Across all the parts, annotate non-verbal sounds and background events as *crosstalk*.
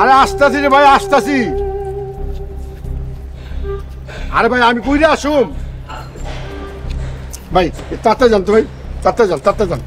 আরে আসতাছি রে ভাই আসতাছি। আরে ভাই আমি কইরে আসুম। ভাই তাতে যান তো ভাই তাতে যান তাতে যান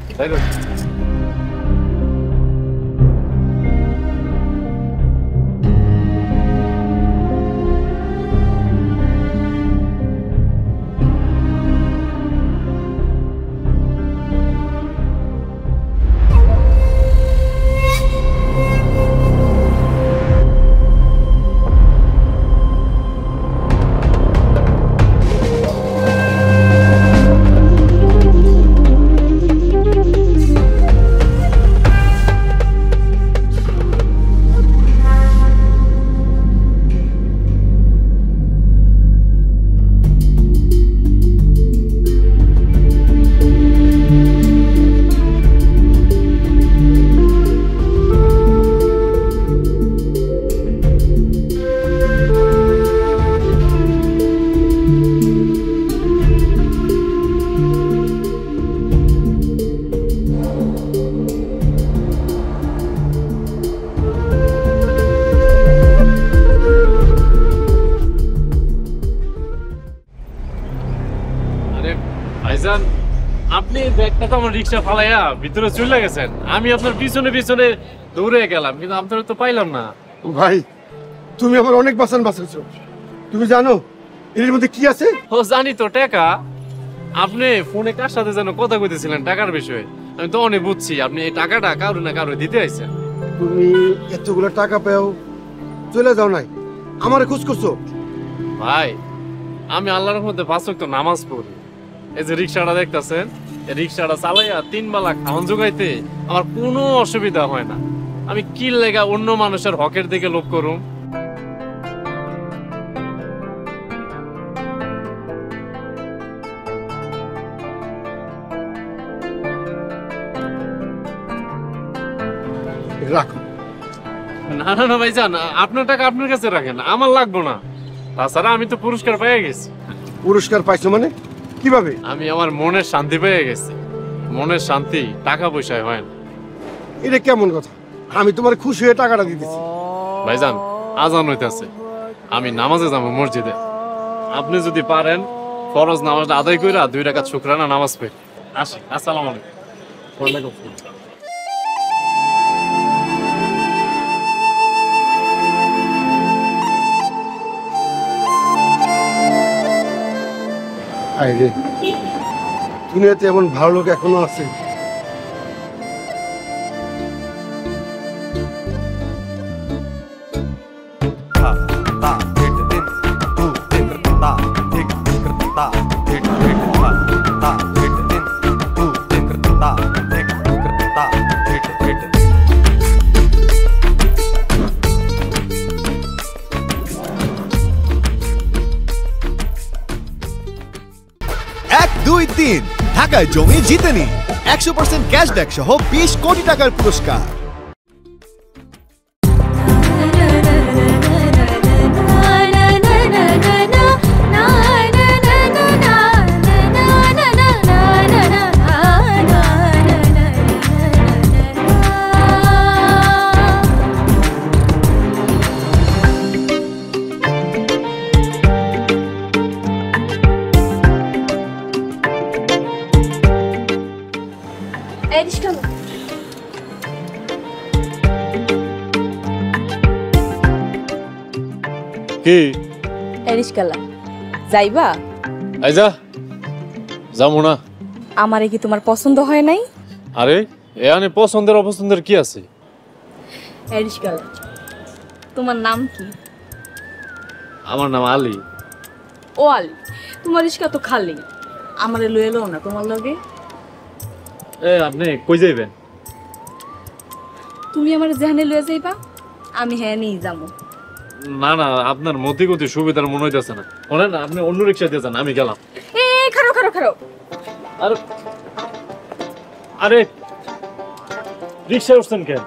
রিক্সা ফালাইয়া ভিতরে চলে গেছেন। আমি আপনার পিছনে পিছনে দৌড়ে গেলাম কিন্তু আপনার তো পাইলাম না। ভাই তুমি আমার অনেক বাসন বাঁচাচ্ছ তুমি জানো এর মধ্যে কি আছে? ও জানি তো টাকা। আপনি ফোনে কার সাথে যেন কথা কইতেছিলেন টাকার বিষয়ে? আমি তো অনেক বুঝছি আপনি এই টাকাটা কারও না কারও দিতে আইছেন। তুমি এতগুলো টাকা পেও চলে যাও নাই। আমারে খোঁজ করছ? ভাই আমি আল্লাহর মধ্যে পাঁচ তো নামাজ পড়ি। এই যে রিক্সাটা দেখতাছেন রিক্সাটা চালাইয়া তিন বেলা খাওয়ান জোগাইতে আমার কোনো অসুবিধা হয় না। আমি কি লেগা অন্য মানুষের হকের দিকে লোভ করুম? রাখো। না না না আপনার টাকা আপনার কাছে রাখেন আমার লাগবো না। তাছাড়া আমি তো পুরস্কার পেয়ে গেছি। পুরস্কার পাইছো মানে? কীভাবে? আমি আমার মনের শান্তি পেয়ে গেছি। মনের শান্তি টাকা পয়সায় হয় না। এটা কেমন কথা? আমি তোমার খুশি হয়ে টাকাটা দিতেছি। ভাইজান আজান হইতেছে। আমি নামাজে যাব মসজিদে। আপনি যদি পারেন ফরজ নামাজটা আদায় কইরা দুই টাকা শুকরানা নামাজ পে আসি আসসালামু আলাইকুম। ওয়ালাইকুম আসসালাম। আরে দুনিয়াতে এমন ভালো লোক এখনও আছে ঢাকায় জমি জিতে নিন একশো পার্সেন্ট ক্যাশব্যাক সহ বিশ কোটি টাকার পুরস্কার। কি? এরিশকালা যাইবা? আইজা যাব না। আমারে কি তোমার পছন্দ হয় নাই? আরে এখানে পছন্দের অপছন্দের কি আছে? এরিশকালা তোমার নাম কি? আমার নাম আলী। ও আলি তোমার রিস্কা তো খালি। আমারে লয়ে এলো না তোমার লগে। এ আপনি কই যাইবেন? তুমি আমার জেহানে লয়ে যাইবা আমি হ্যাঁ নিয়ে যাব না না আপনার মতি গতি সুবিধার মনে হইতেছে না। শোনেন আপনি অন্য রিক্সা দিয়ে যান আমি গেলাম। এ খা খারাপ আরে আরে রিক্সা উঠছেন কেন?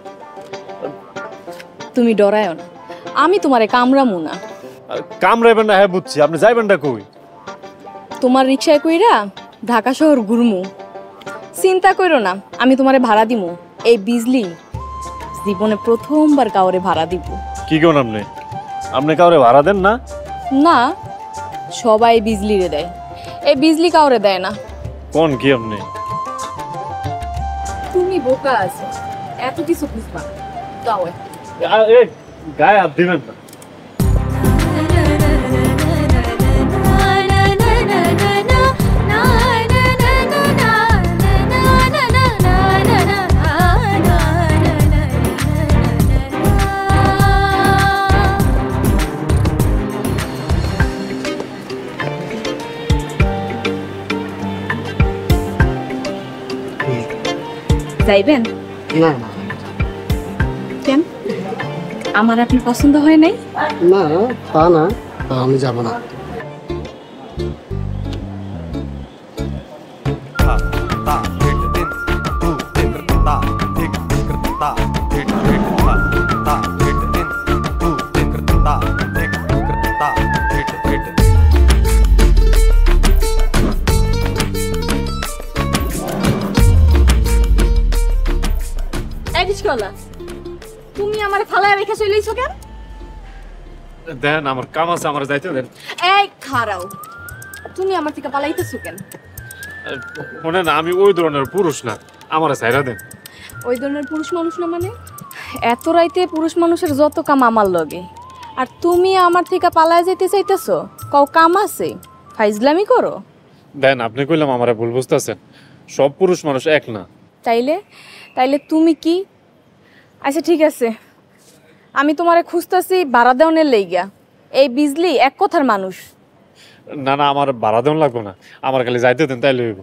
তুমি ডরায়ও না। আমি তোমারে কামড়ামু না। আর কামড়াইবেন না হ্যাঁ বুঝছি। আপনি যাইবেন না কই? তোমার রিক্সায় কইরা ঢাকা শহর ঘুরমু। চিন্তা কইরো না আমি তোমারে ভাড়া দিমু। এই বিজলি জীবনে প্রথমবার কাউরে ভাড়া দিব। কি কোন আপনি? আপনি কাউরে ভাড়া দেন না? না সবাই বিজলি রে দেয়। এ বিজলি কাউরে দেয় না। কোন কি আপনি? তুমি বোকা আছো এত কিছু বুঝবা। দাও এ, গায়ে হাত দিবেন না। যাইবেন? না না কেন? আমার আপনি পছন্দ হয় নাই? না তা না আমি যাব না। দেন আমার কাম আছে আমার যাইতে দেন। এই খারাও তুমি আমার থেকে পালাইতেছো কেন? না আমি ওই ধরনের পুরুষ না আমার সাইরা দেন। ওই ধরনের পুরুষ মানুষ না মানে? এত রাইতে পুরুষ মানুষের যত কাম আমার লগে। আর তুমি আমার থেকে পালায় যেতে চাইতেছো? কও কাম আছে? ফাইজলামি করো। দেন আপনি কইলাম আমারে ভুল বুঝতেছেন। সব পুরুষ মানুষ এক না। তাইলে? তাইলে তুমি কি? আচ্ছা ঠিক আছে। আমি তোমারে খুঁজতেছি ভাড়া দেওয়ানের লেগা এই বিজলি এক কথার মানুষ। না না আমার ভাড়া দেন লাগবো না। আমার খালি যাইতে দেন তাইলে হইব।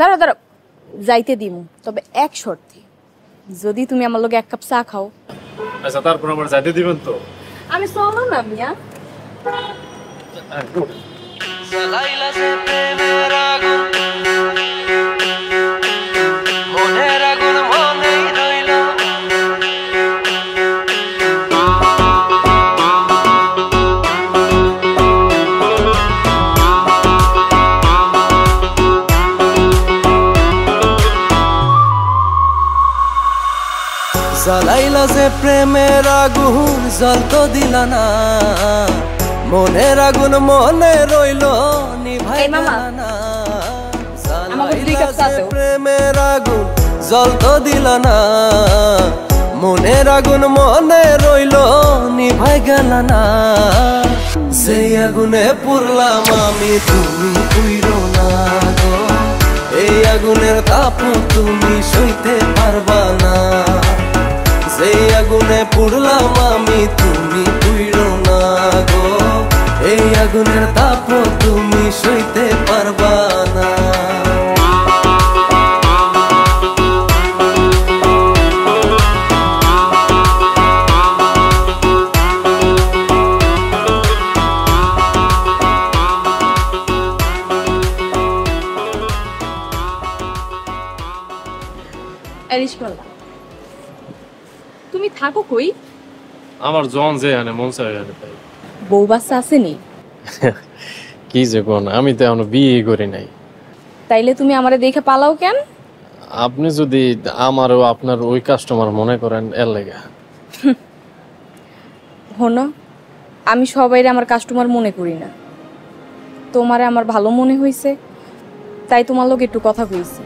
দাঁড়ো দাঁড়ো যাইতে দিমু তবে এক শর্তে। যদি তুমি আমার লগে এক কাপ চা খাও। আচ্ছা তারপর আমার যাইতে দিবেন তো। আমি চলো না মিয়া। জ্বালাইলা যে প্রেমের আগুন যে প্রেমের আগুন জল তো দিলা না। মনের আগুন মনে রইল নিভাই না। প্রেমের আগুন জল দিল না। মনের আগুন মনে রইল নিভাই গেল না। সেই আগুনে পুরলাম আমি তুমি পুইরো না গো। এই আগুনের তাপ তুমি সইতে পারবা না। সেই আগুনে পুড়লাম আমি, তুমি পুইরো না গো। এই আগুনের তাপ তুমি সইতে পারবা না। তুমি থাকো কই আমার জন যে আনে মন চাই আনে তাই বউ বাচ্চা আসেনি কি যে কোন আমি তো এখনও বিয়ে করি নাই তাইলে তুমি আমারে দেখে পালাও কেন আপনি যদি আমারও আপনার ওই কাস্টমার মনে করেন এর লেগে হনো আমি সবাইরে আমার কাস্টমার মনে করি না তোমারে আমার ভালো মনে হইছে তাই তোমার লোক একটু কথা কইছি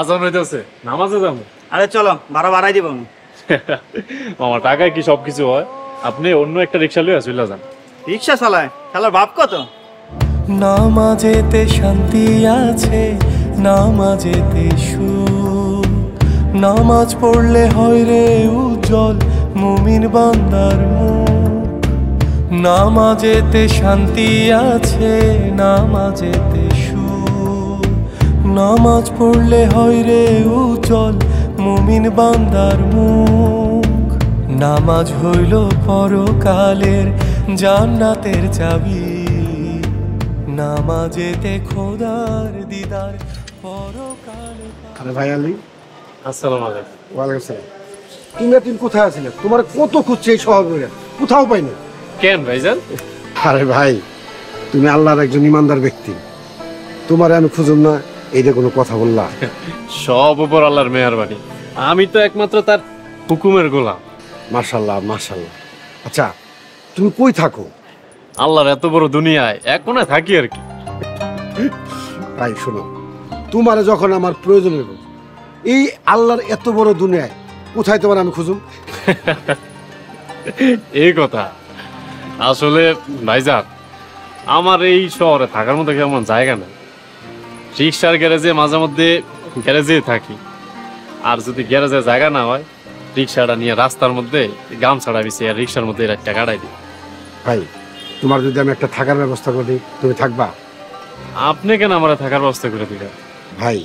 আজান হইতেছে নামাজে যাব। আরে চলো ভাড়া বাড়াই দিব আমি। *laughs* মামা টাকায় কি সবকিছু হয়? আপনি অন্য একটা রিক্সা লইয়া চলে যান। রিক্সা চালায়? শালার বাপ কত? নামাজেতে শান্তি আছে নামাজেতে সুখ। নামাজ পড়লে হয় রে উজ্জ্বল মুমিন বান্দার মুখ। নামাজেতে শান্তি আছে নামাজেতে নামাজ পড়লে হয় রে উজ্জ্বল মুমিন বান্দার মুখ। নামাজ হইল পরকালের জান্নাতের চাবি। নামাজেতে খোদার দিদার পরকালে আরে ভাই আলী। আসসালামু আলাইকুম। ওয়ালাইকুম সালাম। তুমি এতদিন কোথায় আছিলে? তোমার কত খুঁজছে এই শহর কোথাও পাইনি। কেন ভাইজান? আরে ভাই তুমি আল্লাহর একজন ইমানদার ব্যক্তি। তোমারে আমি খুঁজুম না। এইটা কোনো কথা বললা? সব উপর আল্লাহর মেহরবানি। আমি তো একমাত্র তার হুকুমের গোলাম। মার্শাল্লাহ মার্শাল্লাহ আচ্ছা তুমি কই থাকো? আল্লাহর এত বড় দুনিয়ায় এক কোনায় থাকি আর কি। ভাই শোনো তোমারে যখন আমার প্রয়োজন হইব এই আল্লাহর এত বড় দুনিয়ায় কোথায় তোমার আমি খুঁজুম? এই কথা। আসলে ভাইজান আমার এই শহরে থাকার মতো কেমন জায়গা নেই। রিক্সার গ্যারেজে মাঝে মধ্যে গ্যারেজে থাকি। আর যদি গ্যারেজে জায়গা না হয় রিক্সাটা নিয়ে রাস্তার মধ্যে গামছাড়া বিছিয়ে আর রিক্সার মধ্যে একটা গাড়াই দিই। ভাই তোমার যদি আমি একটা থাকার ব্যবস্থা করি তুমি থাকবা? আপনি কেন আমার থাকার ব্যবস্থা করে দিলেন? ভাই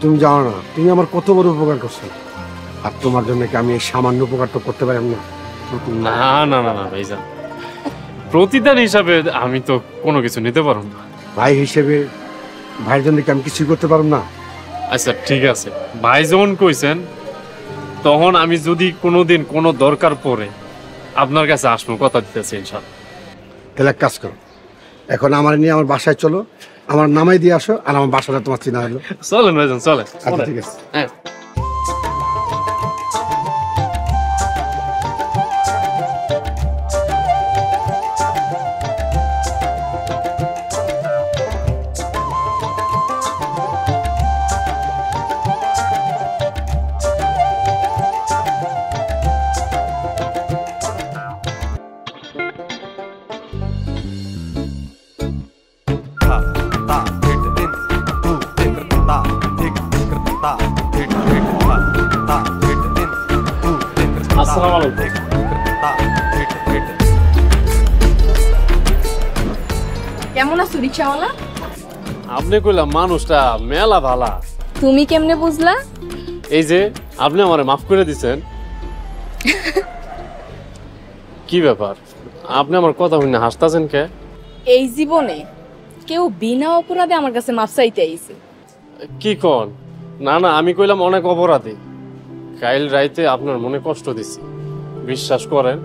তুমি জানো না তুমি আমার কত বড় উপকার করছ। আর তোমার জন্য কি আমি এই সামান্য উপকারটা করতে পারি না? না না না না ভাইজান। প্রতিদান হিসাবে আমি তো কোনো কিছু নিতে পারব না। ভাই হিসেবে ভাইয়ের জন্য কি আমি কিছুই করতে পারব না? আচ্ছা ঠিক আছে। ভাই যখন কইছেন তখন আমি যদি কোনোদিন কোনো দরকার পড়ে আপনার কাছে আসব কথা দিতেছি ইনশাল্লাহ। তাহলে এক কাজ করো এখন আমার নিয়ে আমার বাসায় চলো আমার নামাই দিয়ে আসো আর আমার বাসাটা তোমার চিনা হলো। চলেন ভাইজান চলে আচ্ছা ঠিক আছে। হ্যাঁ। আপনি কইলাম মানুষটা মেলা ভালা। তুমি কেমনে বুঝলা? এই যে আপনি আমারে মাফ করে দিছেন। কি ব্যাপার? আপনি আমার কথা শুনে হাসতাছেন কে? এই জীবনে কেউ বিনা অপরাধে আমার কাছে মাপ চাইতে আইছে। কি কন? না না আমি কইলাম অনেক অপরাধী। কাইল রাইতে আপনার মনে কষ্ট দিছি। বিশ্বাস করেন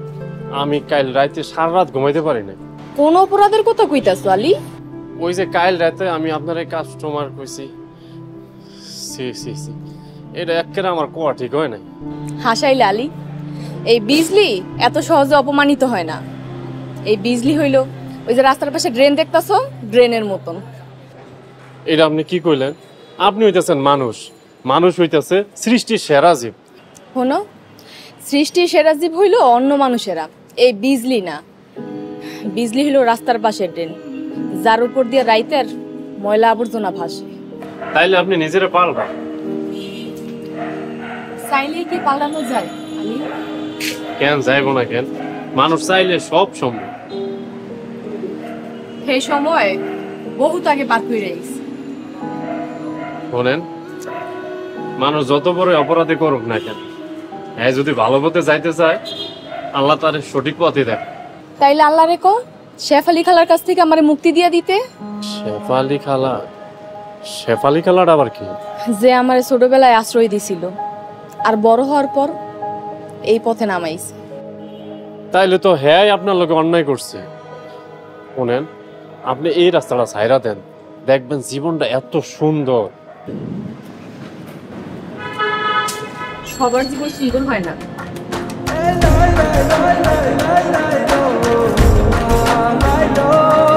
আমি কাইল রাইতে সারা রাত ঘুমাইতে পারি না কোন অপরাধের কথা কইতাছো আলী? ওই যে কাইল রাতে আমি আপনার কাস্টমার কইছি। সি সি সি। এটা একেবারে আমার কোয়া ঠিক হয় নাই। হাসাই লালি এই বিজলি এত সহজে অপমানিত হয় না। এই বিজলি হইল ওই যে রাস্তার পাশে ড্রেন দেখতাছো ড্রেনের মতন। এটা আপনি কি কইলেন? আপনি হইতেছেন মানুষ। মানুষ হইতেছে সৃষ্টির সেরা জীব। হনো সৃষ্টির সেরা জীব হইল অন্য মানুষেরা। এই বিজলি না। বিজলি হইল রাস্তার পাশে ড্রেন। যার উপর দিয়ে রাইতের ময়লা আবর্জনা ভাসে। তাইলে আপনি নিজেরা পাল্টা চাইলে কি পাল্টানো যায় আলী? কেন যাইব না কেন? মানুষ চাইলে সব সম্ভব। সেই সময় বহুত আগে পার করে গেছে শোনেন মানুষ যত বড় অপরাধী করুক না কেন হ্যাঁ যদি ভালো পথে যাইতে চায় আল্লাহ তার সঠিক পথে দেখ তাইলে আল্লাহ রেখো শেফালি খালার কাছ থেকে আমারে মুক্তি দিয়ে দিতে? শেফালি খালা শেফালি খালাটা আবার কি? যে আমারে ছোটবেলায় আশ্রয় দিছিল। আর বড় হওয়ার পর এই পথে নামাইছে। তাইলে তো হ্যাঁ আপনার লোকে অন্যায় করছে। শোনেন আপনি এই রাস্তাটা ছাইরা দেন। দেখবেন জীবনটা এত সুন্দর। সবার জীবন সুন্দর হয় না। I know.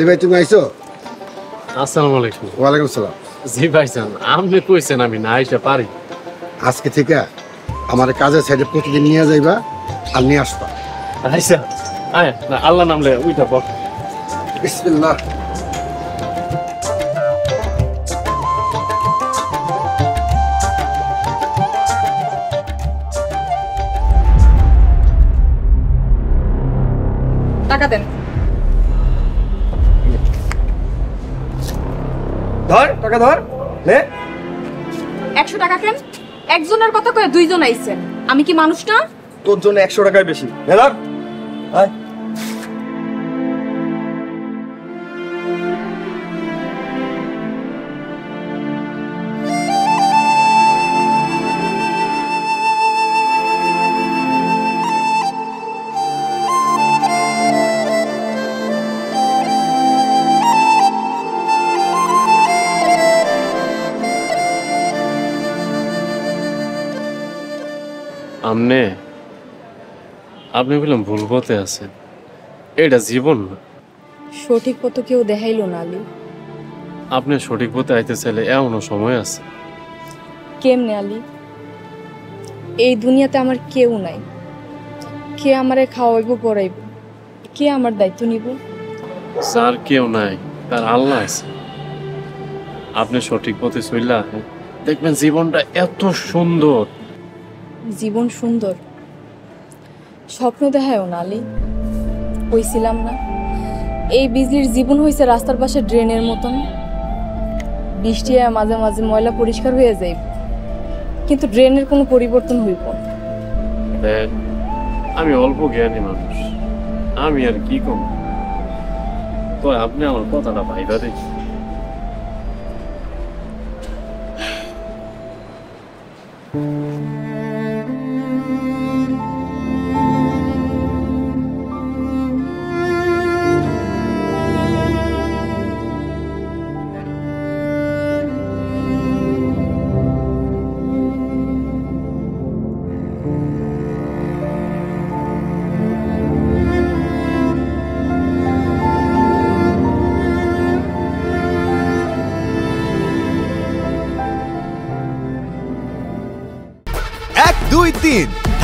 আলী ভাই তুমি আইছো? আসসালামু আলাইকুম। ওয়ালাইকুম সালাম। জি ভাইজান আপনি কইছেন আমি না আইসা পারি। আজকে থেকে আমার কাজের সাইডে প্রতিদিন নিয়ে যাইবা আর নিয়ে আসবা। আইসা আয় না আল্লাহ নামলে উইটা বক বিসমিল্লাহ। আমি কি মানুষ না? তোর জন্য একশো টাকায় বেশি। নে আমনে আপনি বললাম ভুল পথে আছেন এটা জীবন না। সঠিক পথ কেউ দেখাইলো না আলী আপনি সঠিক পথে আইতে চাইলে এমনও সময় আছে। কেমনে আলী? এই দুনিয়াতে আমার কেউ নাই। কে আমারে খাওয়াইবো পড়াইব? কে আমার দায়িত্ব নিব? স্যার কেউ নাই। তার আল্লাহ আছে। আপনি সঠিক পথে চললে দেখবেন জীবনটা এত সুন্দর। জীবন সুন্দর স্বপ্ন দেখায়ও না আলী কইছিলাম না এই বিজলির জীবন হয়েছে রাস্তার পাশে ড্রেনের মতন বৃষ্টি হয় মাঝে মাঝে ময়লা পরিষ্কার হয়ে যায় কিন্তু ড্রেনের কোনো পরিবর্তন হইব আমি অল্প জ্ঞানী মানুষ আমি আর কি কম তো আপনি আমার কথাটা ভাইবা দেখি এক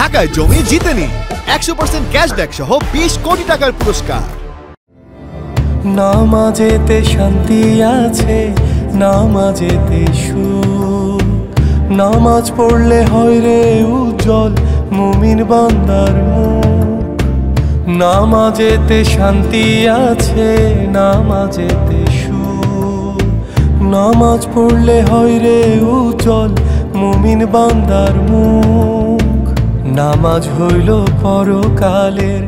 ঢাকায় জমি জিতে নিন একশো পার্সেন্ট ক্যাশব্যাক সহ বিশ কোটি টাকার পুরস্কার। নামাজেতে শান্তি আছে, নামাজেতে সুখ। নামাজ পড়লে হয় রে উজ্জ্বল, মুমিন বান্দার নামাজেতে শান্তি আছে, নামাজেতে সুখ। নামাজ পড়লে হয় রে উজ্জ্বল, মুমিন বান্দার মুখ। নামাজ হইল পরকালের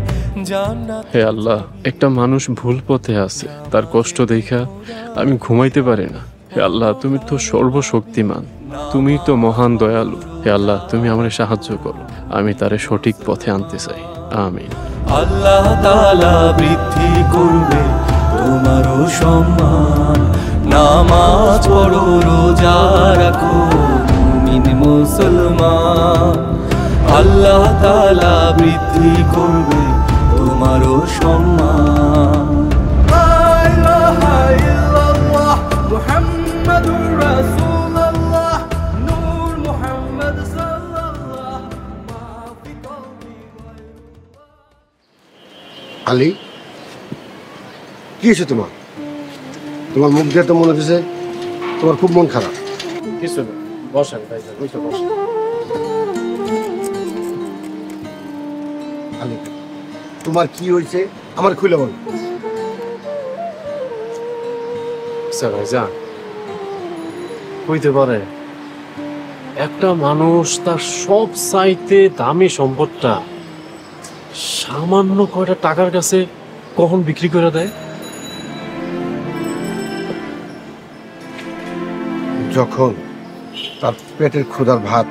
হে আল্লাহ একটা মানুষ ভুল পথে আছে তার কষ্ট দেখা আমি ঘুমাইতে পারি না। হে আল্লাহ তুমি তো সর্বশক্তিমান তুমি তো মহান দয়ালু। হে আল্লাহ তুমি আমার সাহায্য করো আমি তারে সঠিক পথে আনতে চাই। আমিন। আল্লাহ তালা বৃদ্ধি করবে তোমারও সম্মান। নামাজ পড়ো রোজা রাখো মুমিন মুসলমান। আল্লাহ তালা বৃদ্ধি করবে তোমারও সম্মান। মুহাম্মাদুর রাসূলুল্লাহ। নূর মুহাম্মদ সাল্লাল্লাহ মা ফি কওমি আলী কি হয়েছে তোমার? তোমার মুখ দিয়ে তো মনে হচ্ছে তোমার খুব মন খারাপ। কিছু না বসেন ওইটা বসেন। তোমার কি হয়েছে? আমার খুলে বল। আচ্ছা ভাইজান হইতে পারে একটা মানুষ তার সব চাইতে দামি সম্পদটা সামান্য কয়টা টাকার কাছে কখন বিক্রি করে দেয়? যখন তার পেটের ক্ষুধার ভাত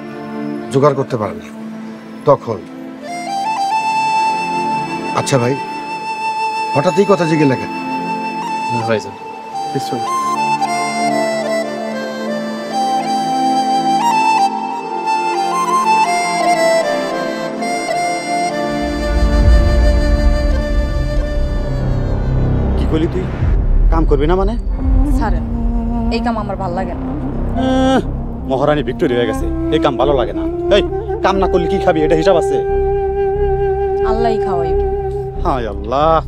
জোগাড় করতে পারে না তখন আচ্ছা ভাই হঠাৎ এই কথা ভাইজান কিছু কি করলি তুই? কাম করবি না মানে? ছাড়েন এই কাম আমার ভালো লাগে না। মহারানী ভিক্টোরি হয়ে গেছে এই কাম ভালো লাগে না। এই কাম না করলে কি খাবি? এটা হিসাব আছে। আল্লাহই খাওয়াইব। হায় আল্লাহ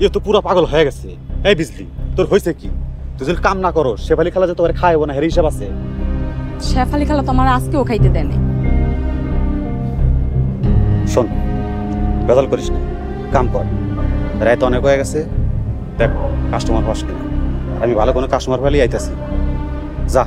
ইয়ে তো পুরো পাগল হয়ে গেছে। এই বিজলি তোর হয়েছে কি? তুই যদি কাম না করো শেফালি খালা যে তোর খাইব না হের হিসাব আছে? শেফালি খালা তো আমার আজকেও খাইতে দেয়নি শোন বেজাল করিস না কাম কর। রায় তো অনেক হয়ে গেছে দেখ কাস্টমার পাস কিনা। আমি ভালো কোনো কাস্টমার পেলেই আইতাছি। যা।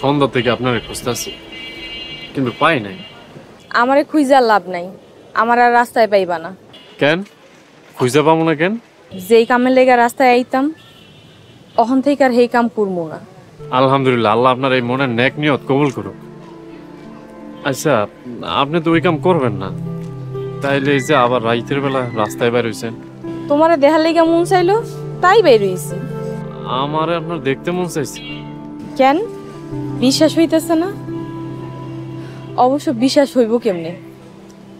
সন্ধ্যা থেকে আপনার খুঁজতেছি কিন্তু পাই নাই। আমারে খুঁজার লাভ নাই। আমার আর রাস্তায় পাইবা না। কেন? খুঁজে পাবো না কেন? যেই কামের লেগে রাস্তায় আইতাম অহন থেকে আর হেই কাম করব না। আলহামদুলিল্লাহ আল্লাহ আপনার এই মনের ন্যাক নিয়ত কবুল করুক। আচ্ছা আপনি তো ওই কাম করবেন না। তাইলে এই যে আবার রাইতের বেলা রাস্তায় বের হয়েছেন তোমারে দেখার লেগে মন চাইলো তাই বের হইছি। আমারে আপনার দেখতে মন চাইছে। কেন? বিশ্বাস হইতেছে না? অবশ্য বিশ্বাস হইব কেমনে?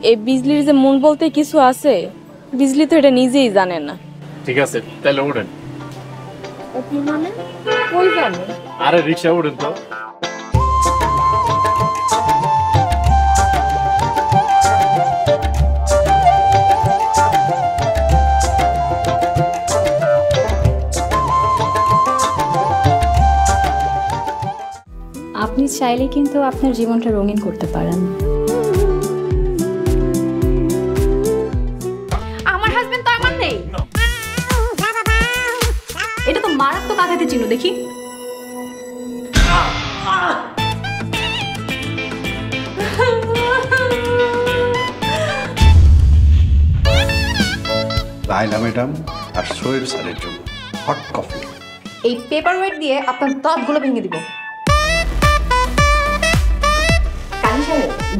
এই বিজলির যে মন বলতে কিছু আছে বিজলি তো এটা নিজেই জানে না। ঠিক আছে তাহলে উঠেন। মানে? কই জানে? আরে রিক্সা উঠেন তো। আপনি চাইলে কিন্তু আপনার জীবনটা রঙিন করতে পারেন। আমার হাজবেন্ড তো আমার নেই। এটা তো মারাত্মক আঘাতে চিনো দেখি। লাইলা ম্যাডাম আর সোহেব স্যারের জন্য হট কফি। এই পেপার ওয়েট দিয়ে আপনার দাঁতগুলো ভেঙে দিব।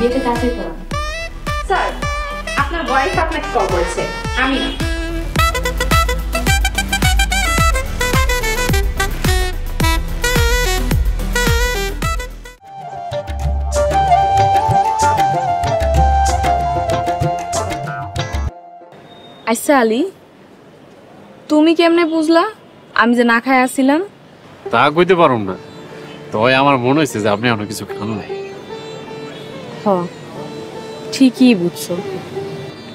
বিয়েটা তাড়াতাড়ি করান স্যার আপনার ওয়াইফ আপনাকে কল করেছে আমি না। আচ্ছা আলী তুমি কেমনে বুঝলা আমি যে না খায় আসছিলাম? তা কইতে পারুম না। তবে আমার মনে হয়েছে যে আপনি অনেক কিছু খান নাই। হ। ঠিকই বুঝছ।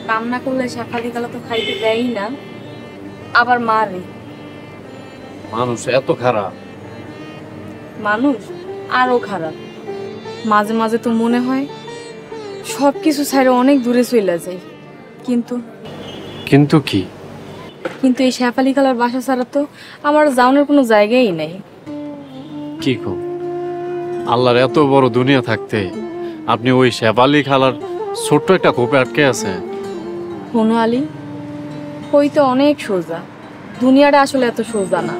কাম না করলে শেফালি কালা তো খাইতে দেয়ই না। আবার মারে মানুষ এত খারাপ। মানুষ আরও খারাপ। মাঝে মাঝে তো মনে হয় সব কিছু ছাড়ে অনেক দূরে চলে যায়। কিন্তু কিন্তু কি? কিন্তু এই শেফালি কালার বাসা ছাড়া তো আমার যাওয়ানোর কোনো জায়গাই নেই। কি কম আল্লাহর এত বড় দুনিয়া থাকতে আপনি ওই শেফালি খালার ছোট্ট একটা কোপে আটকে আছে। হনু আলী ওই তো অনেক সোজা। দুনিয়াটা আসলে এত সোজা না।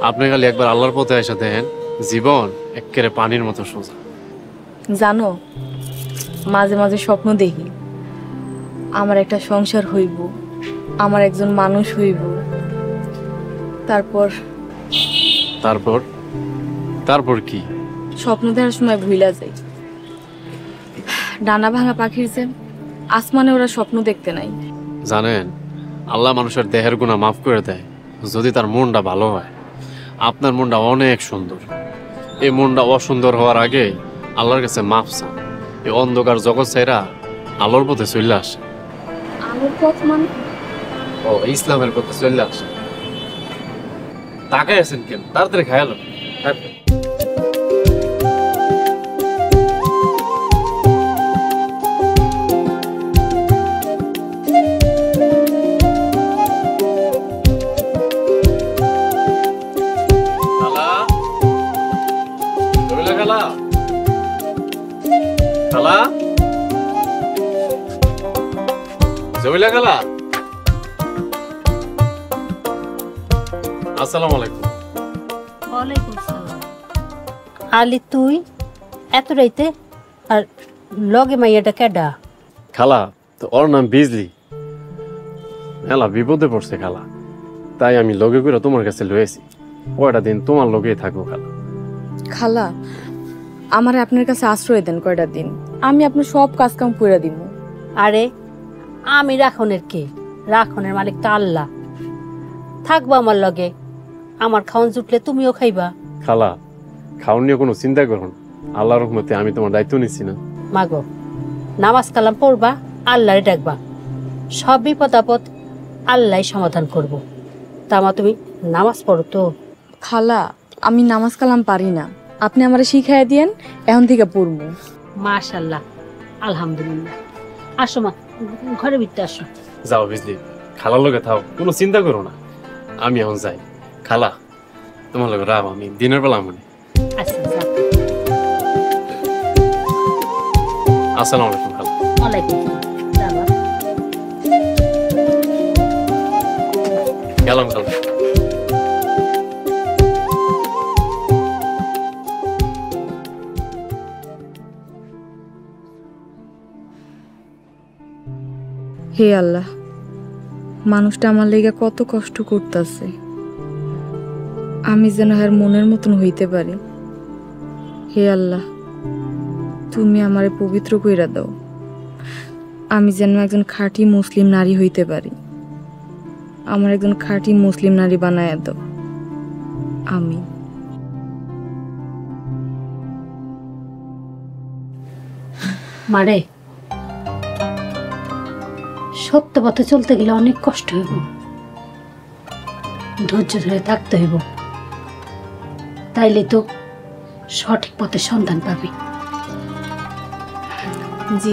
আপনি খালি একবার আল্লাহর পথে এসে দেন জীবন একেবারে পানির মতো সোজা। জানো মাঝে মাঝে স্বপ্ন দেখি আমার একটা সংসার হইব আমার একজন মানুষ হইব। তারপর? তারপর? তারপর কি? স্বপ্ন দেখার সময় ভুইলা যাই। ডানা ভাঙা পাখির যে আসমানে ওরা স্বপ্ন দেখতে নাই। জানেন আল্লাহ মানুষের দেহের গুণা মাফ করে দেয় যদি তার মনটা ভালো হয়। আপনার মনটা অনেক সুন্দর। এই মনটা অসুন্দর হওয়ার আগে আল্লাহর কাছে মাফ চান। এই অন্ধকার জগৎ ছেড়া আলোর পথে চলে আসে আলোর পথ মানে? ও ইসলামের পথে চলে আসে তাকাই আছেন কেন? তাড়াতাড়ি খায়ালো। খালা খালা আসসালামু আলাইকুম। ওয়ালাইকুম সালাম আলি তুই? এত রাইতে? আর লগে মাইয়াটা কেডা? খালা তো ওর নাম বিজলি। মেলা বিপদে পড়ছে খালা। তাই আমি লগে করে তোমার কাছে লয়েছি কয়টা দিন তোমার লগেই থাকব খালা। খালা আমারে আপনার কাছে আশ্রয় দেন কয়টা দিন। আমি আপনার সব কাজ কাম করে দিব আরে আমি রাখনের কে? রাখনের মালিক তো আল্লাহ। থাকব আমার লগে। আমার খাওয়ান জুটলে তুমিও খাইবা। খালা খাওয়ার নিয়ে কোনো চিন্তা করো না। আল্লাহর রহমতে আমি তোমার দায়িত্ব নিচ্ছি না। মাগো নামাজ কালাম পড়বা আল্লাহরে ডাকবা। সব বিপদ আপদ আল্লাহ সমাধান করব। তা মা তুমি নামাজ পড়ো তো? খালা আমি নামাজ কালাম পারি না। আপনি আমারে শিখাই দিয়েন এখন থেকে পড়ব। মাশাল্লাহ আলহামদুলিল্লাহ। আসো মা ঘরে ভিতরে আসো। যাও বিজলি খালার লগে থাও কোনো চিন্তা করো না। আমি এখন যাই। খালা তোমার লগে রাম আমি দিনের বেলা মনে আচ্ছা আসসালামু আলাইকুম খালা। ওয়ালাইকুম। গেলাম খালা। হে আল্লাহ, মানুষটা আমার লেগে কত কষ্ট করতেছে। আমি যেন আর মনের মতন হইতে পারি। হে আল্লাহ, তুমি আমারে পবিত্র কইরা দাও। আমি যেন একজন খাঁটি মুসলিম নারী হইতে পারি। আমার একজন খাঁটি মুসলিম নারী বানায় দাও। আমি মারে সত্য পথে চলতে গেলে অনেক কষ্ট হইব। ধৈর্য ধরে থাকতে হইব। তাইলে তো সঠিক পথে সন্ধান পাবি। জি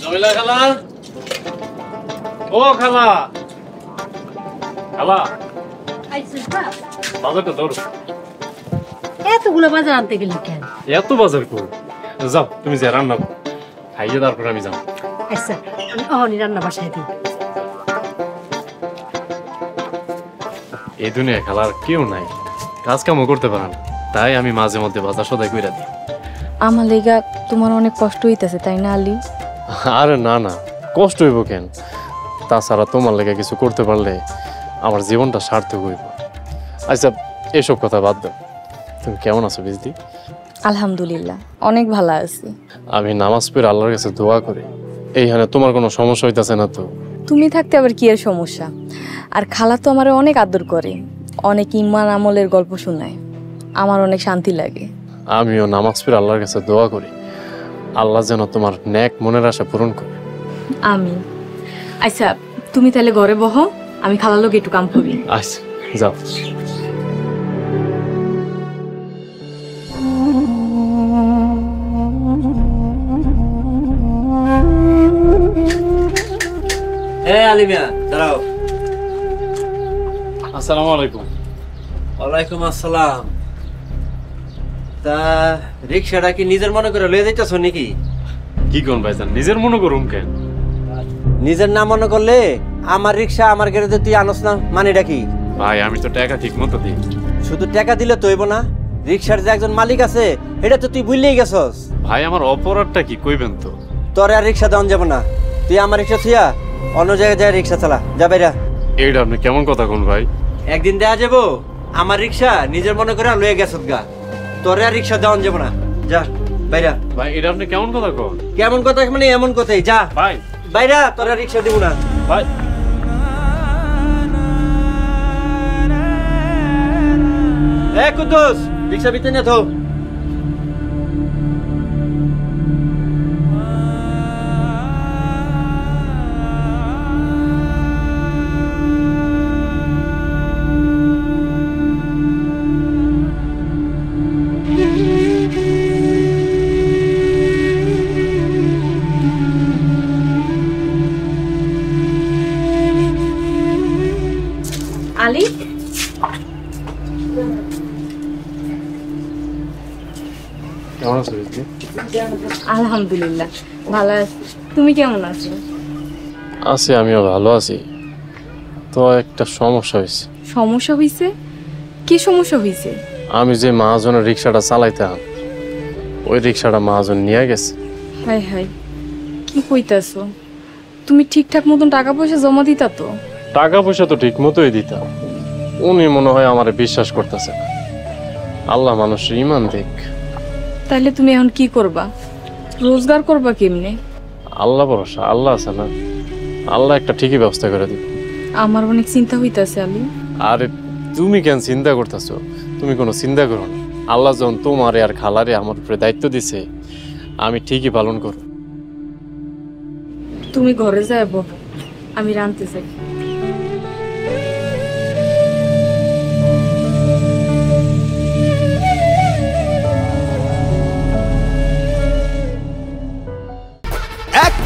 জমিলা খালা? ও খালা। খালা। বাজারটা ধরো। এতগুলো বাজার আনতে গেলি কেন? এত বাজার করো যাও তুমি যে রান্না করো। খাইয়ে তারপর আমি যাও আচ্ছা অহনি রান্না বাসায় দিই। এই দুনিয়া খেলার কেউ নাই। কাজ কামও করতে পারে না। তাই আমি মাঝে মধ্যে বাজার সদাই কইরা দিই। আমার লেগা তোমার অনেক কষ্ট হইতেছে তাই না আলী? আরে না না। কষ্ট হইব কেন? তাছাড়া তোমার লেগে কিছু করতে পারলে আমার জীবনটা সার্থক হইব। আচ্ছা এসব কথা বাদ দাও। তুমি কেমন আছো বিজলি? আলহামদুলিল্লাহ অনেক ভালো আছি। আমি নামাজ পড়ে আল্লাহর কাছে দোয়া করি। এইখানে তোমার কোনো সমস্যা হইতাছে না তো? তুমি থাকতে আবার কি এর সমস্যা? আর খালা তো আমার অনেক আদর করে অনেক ইমান আমলের গল্প শোনায়। আমার অনেক শান্তি লাগে। আমিও নামাজ পড়ে আল্লাহর কাছে দোয়া করি। আল্লাহ যেন তোমার ন্যাক মনের আশা পূরণ করে। আমি আচ্ছা তুমি তাহলে ঘরে বহো আমি খালার লোক একটু কাম করি। আচ্ছা যাও। এ আলিমিয়া দাঁড়াও। আসসালামু আলাইকুম। ওয়ালাইকুম আসসালাম। তা রিক্সাটা কি নিজের মনে করে লয়ে যাইতেছ নাকি? কি কোন ভাইজান নিজের মনে করুম কেন? নিজের না মনে করলে আমার রিক্সা আমার গ্যারেজে তুই আনস না মানেটা কি? ভাই আমি তো টাকা ঠিক মতো দিই। শুধু টাকা দিলে তো হইব না রিক্সার যে একজন মালিক আছে এটা তো তুই বুঝলেই গেছস। ভাই আমার অপরাধটা কি কইবেন তো? তোর আর রিক্সা দেওয়ান যাব না। তুই আমার রিক্সা থুয়া অন্য জায়গায় যায় রিক্সা চালা। যা বাইরা। এইটা আপনি কেমন কথা কোন ভাই? একদিন দেয়া যাব আমার রিক্সা নিজের মনে করে লয়ে গেছত গা। তোরে আর রিক্সা দেওয়ান যাব না। যা বাইরা। ভাই এটা আপনি কেমন কথা কন? কেমন কথা মানে এমন কথাই যা। ভাই। বাইরা তোরা রিক্সা দিব না। ভাই। এ কুদ্দুস রিক্সা ভিতরে নিয়ে থো আলহামদুলিল্লাহ ভালো আছি। তুমি কেমন আছো? আছি আমিও ভালো আছি। তো একটা সমস্যা হয়েছে সমস্যা হইছে? কি সমস্যা হইছে? আমি যে মহাজনের রিক্সাটা চালাইতাম ওই রিক্সাটা মহাজন নিয়ে গেছে। হাই হাই কি কইতাছো? তুমি ঠিকঠাক মতন টাকা পয়সা জমা দিতা তো? টাকা পয়সা তো ঠিক মতোই দিতাম। উনি মনে হয় আমারে বিশ্বাস করতেছে না। আল্লাহ মানুষের ইমান দেখ। তাইলে তুমি এখন কি করবা? রোজগার করবা কেমনে আল্লাহ ভরসা আল্লাহ আছে না। আল্লাহ একটা ঠিকই ব্যবস্থা করে দিব। আমার অনেক চিন্তা হইতাছে আলি। আরে তুমি কেন চিন্তা করতেছো? তুমি কোনো চিন্তা করো না। আল্লাহ যখন তোমারে আর খালারে আমার উপরে দায়িত্ব দিছে আমি ঠিকই পালন করব। তুমি ঘরে যাইব আমি রানতে চাই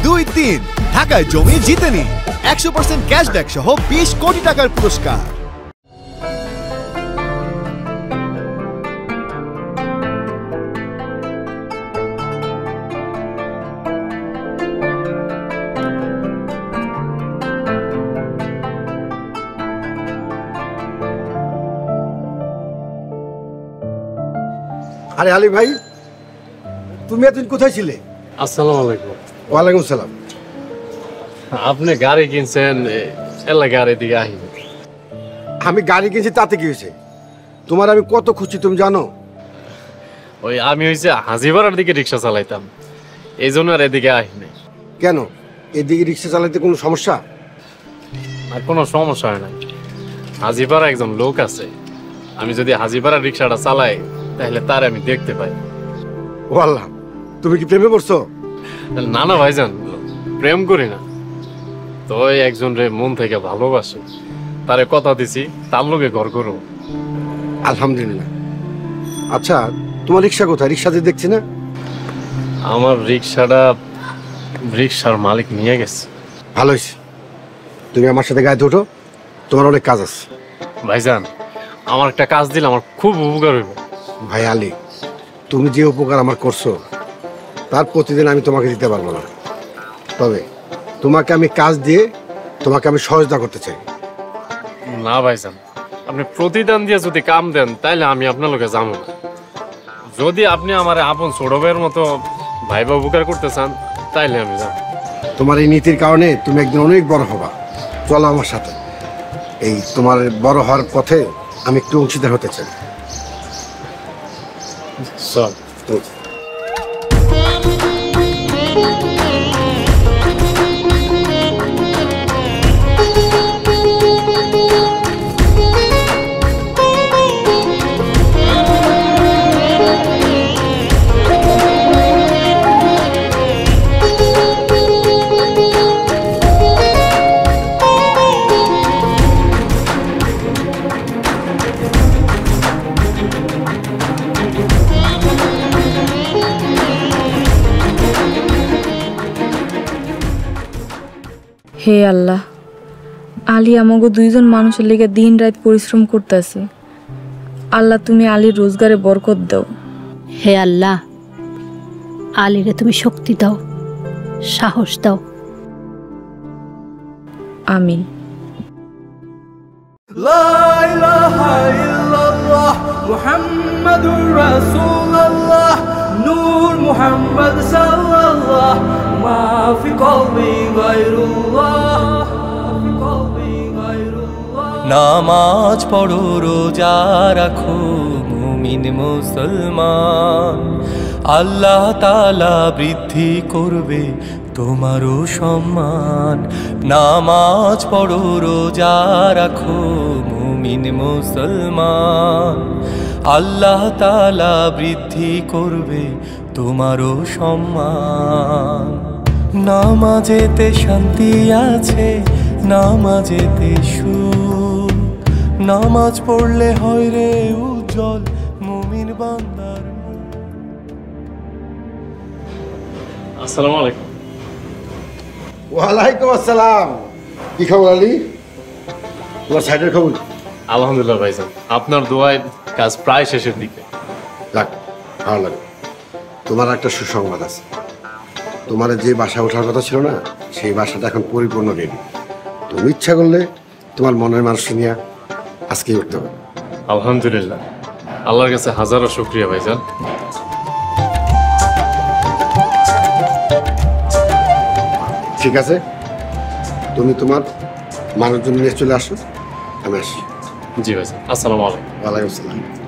দুই তিন ঢাকায় জমি জিতে নিন। একশো পার্সেন্ট ক্যাশব্যাক সহ বিশ কোটি টাকার পুরস্কার। আরে আলী ভাই তুমি এতদিন কোথায় ছিলে? আসসালামু আলাইকুম। ওয়ালাইকুম সালাম। আপনি গাড়ি কিনছেন এলা গাড়ি দিকে আহি। আমি গাড়ি কিনছি তাতে কি হয়েছে? তোমার আমি কত খুশি তুমি জানো? ওই আমি হইছে হাজিবাড়ার দিকে রিক্সা চালাইতাম। এই জন্য আর এদিকে আহিনি কেন? এদিকে রিক্সা চালাতে কোনো সমস্যা? আর কোনো সমস্যা নাই। হাজিপাড়া একজন লোক আছে। আমি যদি হাজিপাড়ার রিক্সাটা চালাই তাহলে তার আমি দেখতে পাই। ও আল্লাহ তুমি কি প্রেমে পড়ছো? না না ভাইজান প্রেম করি না। তো একজন রে মন থেকে ভালোবাসি। তারে কথা দিছি তার লোকে ঘর করো। আলহামদুলিল্লাহ। আচ্ছা তোমার রিক্সা কোথায়? রিক্সাতে দেখছি না? আমার রিক্সাটা রিক্সার মালিক নিয়ে গেছে। ভালো হয়েছে তুমি আমার সাথে গায়ে ওঠো তোমার অনেক কাজ আছে। ভাইজান আমার একটা কাজ দিলে আমার খুব উপকার হইব। ভাই আলী তুমি যে উপকার আমার করছ তার প্রতিদিন আমি তোমাকে দিতে পারব না। তবে তোমাকে আমি কাজ দিয়ে তোমাকে আমি সহযোগিতা করতে চাই। না ভাইজান আপনি প্রতিদান দিয়ে যদি কাম দেন তাইলে আমি আপনার লোকে যাব না যদি আপনি আমার আপন ছোট ভাইয়ের মতো ভাইবা উপকার করতে চান তাইলে আমি যাব তোমার এই নীতির কারণে তুমি একদিন অনেক বড় হবা। চলো আমার সাথে। এই তোমার বড় হওয়ার পথে আমি একটু অংশীদার হতে চাই। চল হে আল্লাহ আলী আমাকে দুইজন মানুষের লেগে দিন রাত পরিশ্রম করতেছে। আল্লাহ তুমি আলীর রোজগারে বরকত দাও। হে আল্লাহ আলীরে তুমি শক্তি দাও সাহস দাও। আমিন। মুহাম্মদ রাসূলুল্লাহ নূর মুহাম্মদ সাল্লাল্লাহু। رسول الله نور محمد صلى الله ما في قلبي غير الله ما في قلبي غير الله নামাজ পড়ো রোজা রাখো মুমিন মুসলমান আল্লাহ তালা বৃদ্ধি করবে তোমারও সম্মান নামাজ পড়ো রোজা রাখো মুমিন মুসলমান আল্লাহ তালা বৃদ্ধি করবে তোমারও সম্মান নামাজেতে শান্তি আছে নামাজেতে সুর নামাজ পড়লে হয় রে উজ্জ্বল মুমিন বান্দার আসসালামু আলাইকুম। ওয়ালাইকুম আসসালাম। কি খবর আলী? তোমার সাইডের খবর? আলহামদুলিল্লাহ ভাইজান আপনার দোয়ায় কাজ প্রায় শেষের দিকে। যাক ভালো লাগে। তোমার একটা সুসংবাদ আছে। তোমার যে বাসা ওঠার কথা ছিল না সেই বাসাটা এখন পরিপূর্ণ রেডি তুমি ইচ্ছা করলে তোমার মনের মানুষ নিয়ে আজকেই উঠতে হবে আলহামদুলিল্লাহ। আল্লাহর কাছে হাজারো শুক্রিয়া ভাইজান। ঠিক আছে? তুমি তোমার মানুষজন নিয়ে চলে আসো। আমি আসি। জি ভাইজান। আসসালামু আলাইকুম। ওয়ালাইকুম আসসালাম।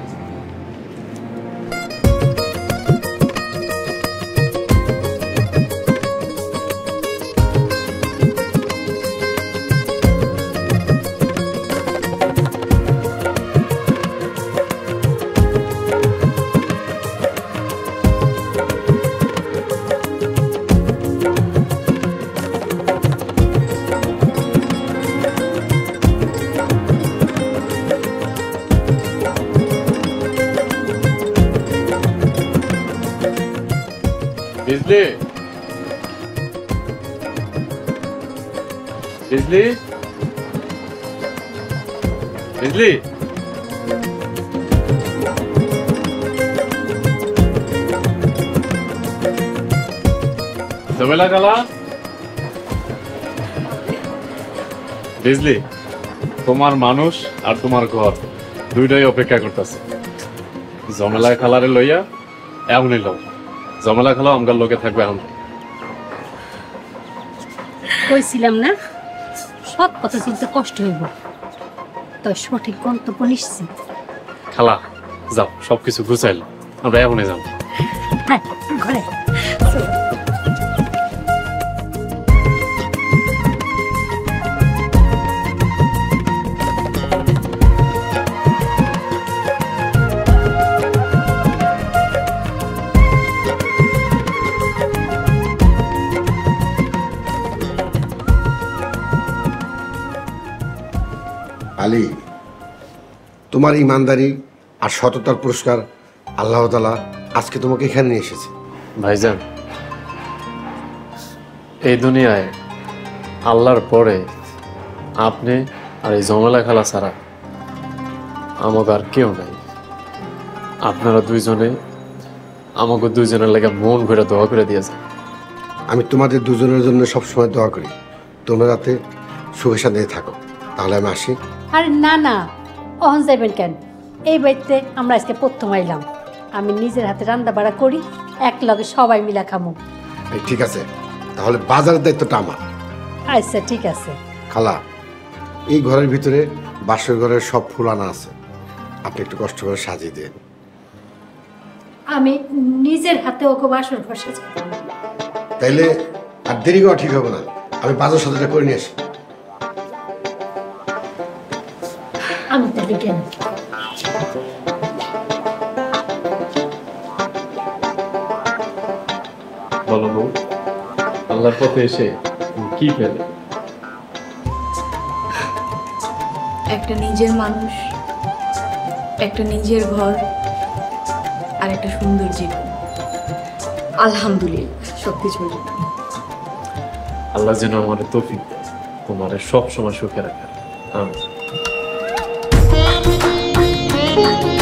জমেলা কালা বিজলি তোমার মানুষ আর তোমার ঘর দুইটাই অপেক্ষা করতেছে। জমেলা খালারে লইয়া এমনই লোক জমেলা খালা আমগার লোকে থাকবে এখন। কইছিলাম না সৎ পথে চলতে কষ্ট হইব। তো সঠিক গন্তব্য নিশ্চিত। খালা যাও সবকিছু গুছাইল। আমরা এখনই যাব। হ্যাঁ ঘরে। তোমার ইমানদারি আর সততার পুরস্কার আল্লাহ তালা আজকে তোমাকে এখানে নিয়ে এসেছে। ভাইজান এই দুনিয়ায় আল্লাহর পরে আপনি আর এই জমেলা খালা ছাড়া আমাকে আর কেউ নাই। আপনারা দুইজনে আমাকে দুইজনের লেগে মন ভরে দোয়া করে দিয়েছে আমি তোমাদের দুজনের জন্য সবসময় দোয়া করি। তোমরা যাতে সুখে শান্তিতে থাকো। তাহলে আমি আসি। আরে না না। অহন যাইবেন কেন? এই বাড়িতে আমরা আজকে প্রথম আইলাম। আমি নিজের হাতে রান্না বাড়া করি এক লগে সবাই মিলা খামু। এই ঠিক আছে তাহলে বাজারের দায়িত্বটা আমার। আচ্ছা ঠিক আছে। খালা এই ঘরের ভিতরে বাসর ঘরের সব ফুল আনা আছে। আপনি একটু কষ্ট করে সাজিয়ে দিন। আমি নিজের হাতে ওকে বাসর ঘর সাজাই। তাইলে আর দেরি করা ঠিক হবে না। আমি বাজার সাজাটা করে নিয়ে আসি। আমি তাহলে কেন? বলো বউ আল্লাহর পথে এসে কি পেলে? একটা নিজের মানুষ একটা নিজের ঘর আর একটা সুন্দর জীবন। আলহামদুলিল্লাহ সব কিছুর জন্য আল্লাহ যেন আমার তৌফিক তোমার সব সময় সুখে রাখার আমি Thank you.